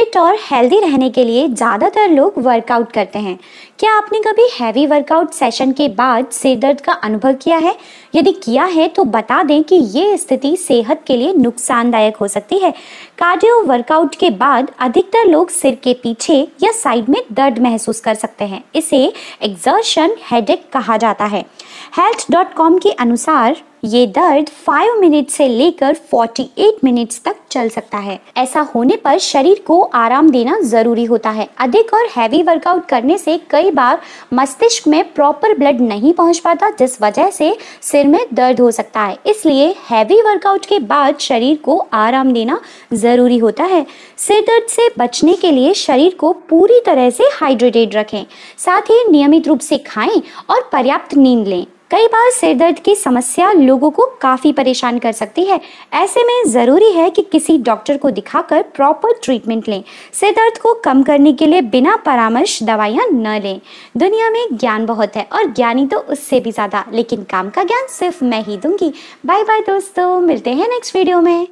Fit और healthy रहने के लिए ज़्यादातर लोग वर्कआउट करते हैं। क्या आपने कभी हैवी वर्कआउट सेशन के बाद सिर दर्द का अनुभव किया है? यदि किया है तो बता दें कि ये स्थिति सेहत के लिए नुकसानदायक हो सकती है। कार्डियो वर्कआउट के बाद अधिकतर लोग सिर के पीछे या साइड में दर्द महसूस कर सकते हैं। इसे एग्जर्शन हेडेक कहा जाता है। हेल्थ के अनुसार ये दर्द 5 मिनट से लेकर 48 मिनट्स तक चल सकता है। ऐसा होने पर शरीर को आराम देना ज़रूरी होता है। अधिक और हैवी वर्कआउट करने से कई बार मस्तिष्क में प्रॉपर ब्लड नहीं पहुँच पाता, जिस वजह से सिर में दर्द हो सकता है। इसलिए हैवी वर्कआउट के बाद शरीर को आराम देना ज़रूरी होता है। सिर दर्द से बचने के लिए शरीर को पूरी तरह से हाइड्रेटेड रखें। साथ ही नियमित रूप से खाएँ और पर्याप्त नींद लें। कई बार सिर दर्द की समस्या लोगों को काफ़ी परेशान कर सकती है। ऐसे में ज़रूरी है कि किसी डॉक्टर को दिखाकर प्रॉपर ट्रीटमेंट लें। सिर दर्द को कम करने के लिए बिना परामर्श दवाइयाँ न लें। दुनिया में ज्ञान बहुत है और ज्ञानी तो उससे भी ज़्यादा, लेकिन काम का ज्ञान सिर्फ़ मैं ही दूँगी। बाय बाय दोस्तों, मिलते हैं नेक्स्ट वीडियो में।